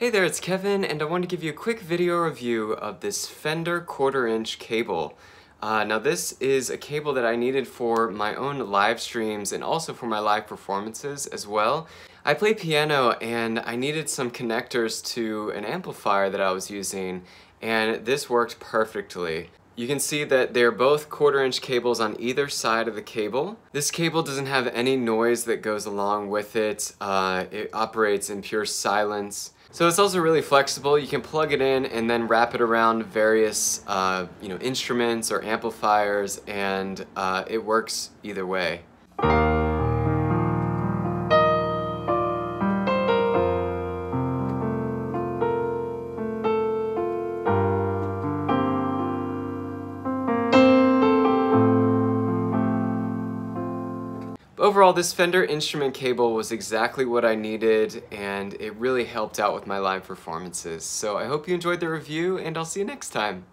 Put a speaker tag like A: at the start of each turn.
A: Hey there, it's Kevin, and I want to give you a quick video review of this Fender quarter inch cable. Uh, now this is a cable that I needed for my own live streams and also for my live performances as well. I play piano and I needed some connectors to an amplifier that I was using and this worked perfectly. You can see that they're both quarter inch cables on either side of the cable. This cable doesn't have any noise that goes along with it. Uh, it operates in pure silence. So it's also really flexible. You can plug it in and then wrap it around various uh, you know, instruments or amplifiers and uh, it works either way. Overall, this Fender instrument cable was exactly what I needed and it really helped out with my live performances. So I hope you enjoyed the review and I'll see you next time.